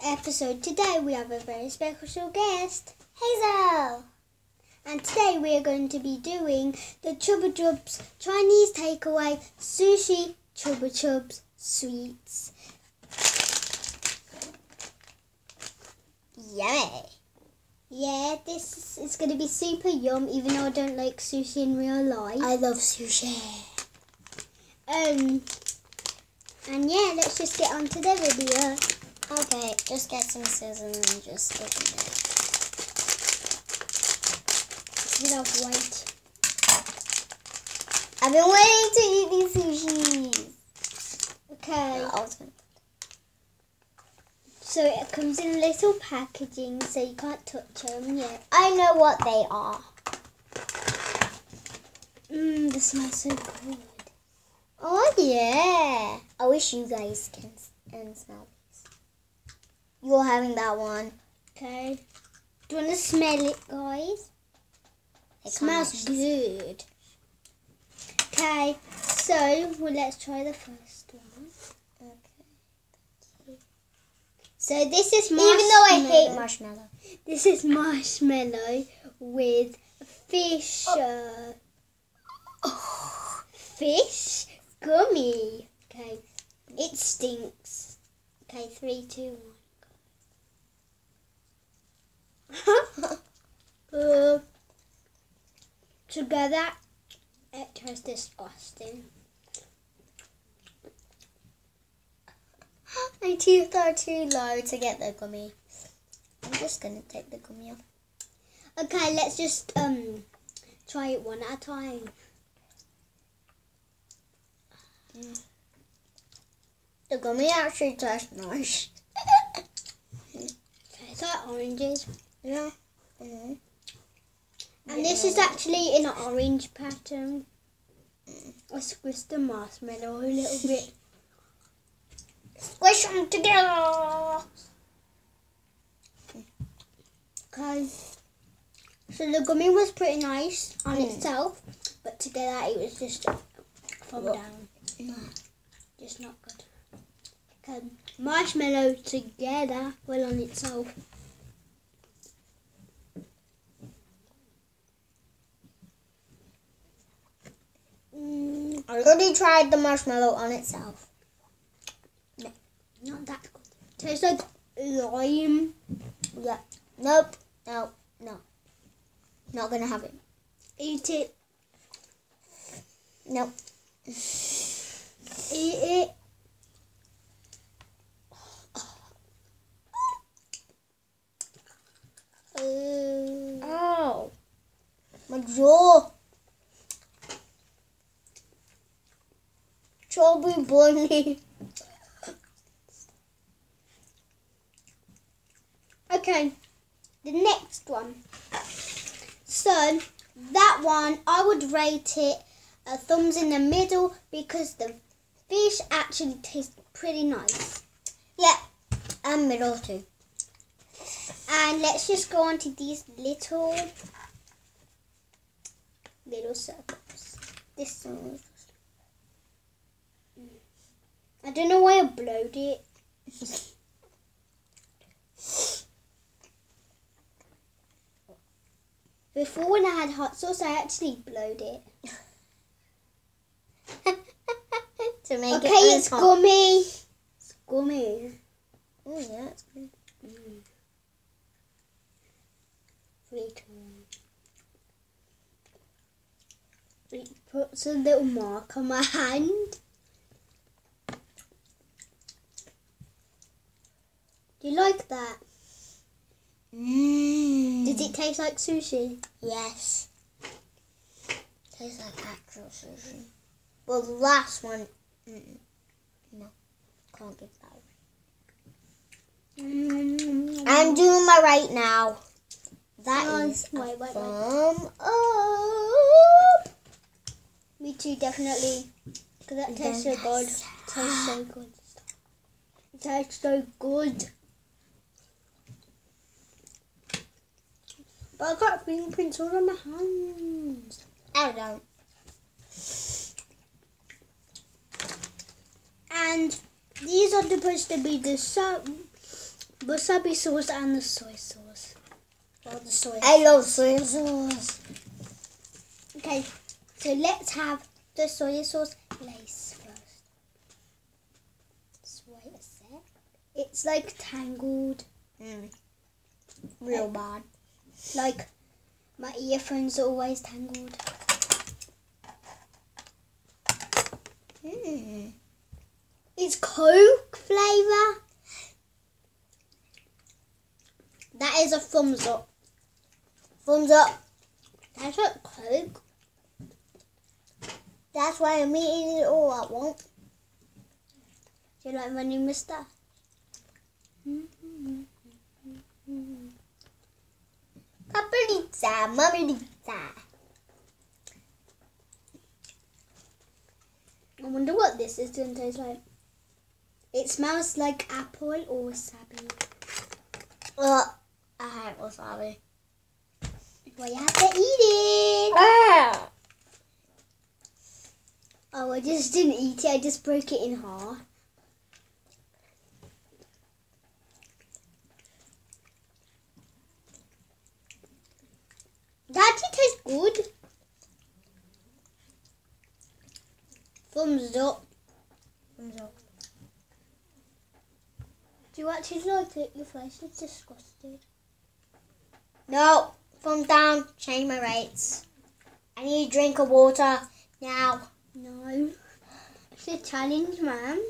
the episode. Today we have a very special guest, Hazel. and today we are going to be doing the Chupa Chups Chinese takeaway sushi Chupa Chups sweets. Yummy. Yeah, this is going to be super yum, even though I don't like sushi in real life. I love sushi. Um, and yeah, let's just get on to the video. Okay, just get some scissors and just open it. It's a bit of white. I've been waiting to eat these sushis. Okay. I was gonna- So it comes in little packaging, so you can't touch them yet. I know what they are. Mmm, they smell so good. Oh yeah. I wish you guys can can smell. You're having that one. Okay. Do you want to smell it, guys? It smells good. Okay, so well, let's try the first one. Okay. So this is Even though I hate marshmallow. marshmallow. This is marshmallow with fish. Uh, fish gummy. Okay, it stinks. Okay, three, two, one. Uh, together, it tastes disgusting. My teeth are too low to get the gummy. I'm just gonna take the gummy off. Okay, let's just um try it one at a time. The gummy actually tastes nice. Tastes like oranges. Yeah. hmm And this is actually in an orange pattern. I squished the marshmallow a little bit. Squish them together. Okay. So the gummy was pretty nice on Mm. itself, but together it was just from Well- down. Just not good. Okay. Marshmallow together, well on itself. Mm, I already tried the marshmallow on itself. not that good. Tastes like lime. Yeah. Nope. No. No. Not gonna have it. Eat it. Nope. Eat it. Uh, Oh. My jaw. Chubby okay, the next one. So that one, I would rate it a thumbs in the middle because the fish actually tastes pretty nice. Yeah. And middle too. And let's just go on to these little little circles. This one. I don't know why I blowed it. Before when I had hot sauce, I actually blowed it. to make okay, it it's unhot. gummy. It's gummy. Oh yeah, it's good. One. It puts a little mark on my hand. Do you like that? Mmm. Does it taste like sushi? Yes. Tastes like actual sushi. Well, the last one, mm, no, can't give that. Mm. I'm doing my right now. That Oh, is wait, wait, wait. thumb up. Me too, definitely. Because that tastes so good. tastes so good. It tastes so good. But I got fingerprints all on my hands. I don't. And these are supposed to be the so wasabi sauce and the soy sauce. Or the soy I love soy sauce. Okay, so let's have the soy sauce lace first. Just wait a sec. It's like tangled, Mm. Real bad. Like my earphones are always tangled. Mm. It's Coke flavour. That is a thumbs up. Thumbs up. That's not Coke. That's why I'm eating it all at once. Do you like my new Paprika, mamarita. I wonder what this is going to taste like. It smells like apple or wasabi. Ugh, I hate wasabi. Well, you have to eat it. Ah. Oh, I just didn't eat it. I just broke it in half. That actually tastes good. Thumbs up. Thumbs up. Do you actually like it? Your face is disgusting. No, thumbs down. Change my rates. I need a drink of water now. No. It's a challenge, man.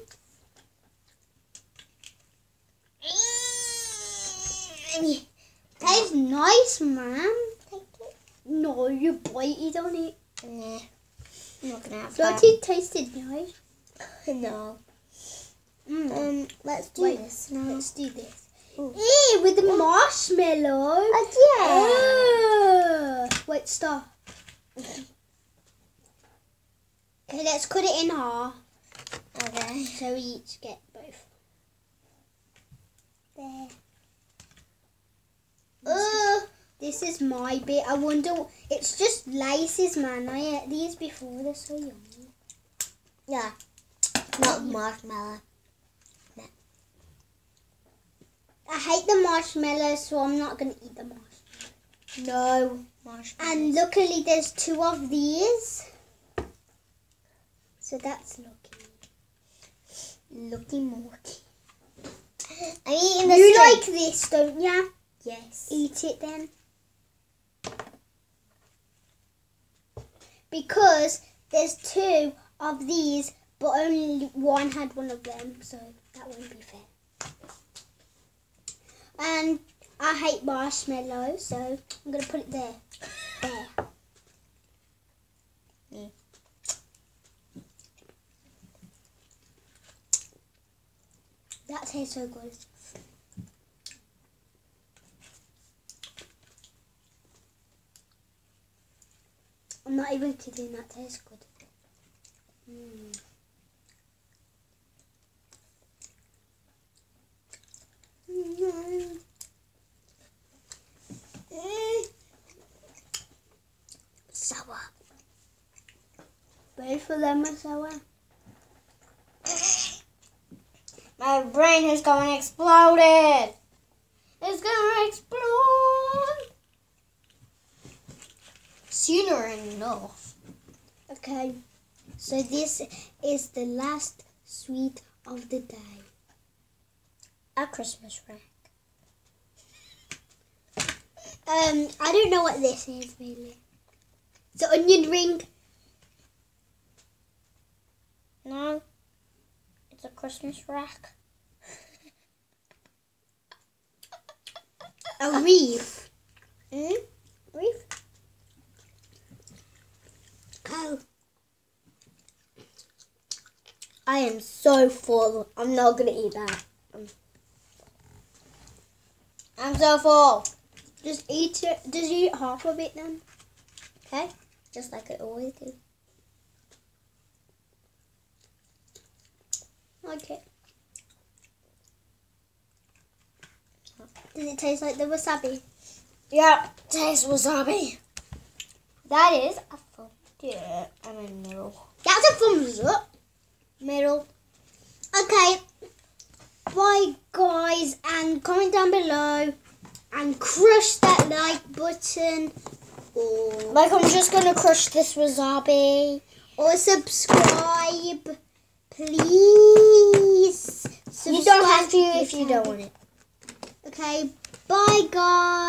Mmm. Tastes nice, man. No, you bited on it. Nah, I'm not gonna have that. it tasted nice. No. Mm. Um, let's do Wait, this now. Let's do this. Ooh. Ew, with the marshmallow. Oh, Ugh. Wait, stop. Okay, let's cut it in half. Okay. so we each get both. There. Ugh. This is my bit. I wonder. It's just laces, man. I ate these before. They're so yummy. Yeah. Not marshmallow. I hate the marshmallows, so I'm not gonna eat the marshmallows. No marshmallow. And luckily, there's two of these. So that's lucky. Lucky Morky. I'm eating the You string. like this, don't ya? Yes. Eat it then. Because there's two of these, but only one had one of them, so that won't be fair. And I hate marshmallows, so I'm gonna put it there. There. Mm. That tastes so good. I'm not even kidding, that tastes good. Mm. Mm. Mm. Sour. Of them are sour. My brain is going to explode. It's going to explode. Sooner enough. Okay, so this is the last sweet of the day. A Christmas wreck. Um, I don't know what this is really. The onion ring. No. It's a Christmas wreck. A wreath. Mm? Wreath. Oh, I am so full. I'm not going to eat that. I'm so full. just eat it. Just eat half of it then. Okay? Just like I always do. Okay. Does it taste like the wasabi? Yeah, tastes wasabi. That is a full. Yeah, I'm in the middle. That's a thumbs up. Middle. Okay. bye guys and comment down below and crush that like button or Like I'm just gonna crush this wasabi. or subscribe please You don't have to Subscribe if you don't want it. okay bye guys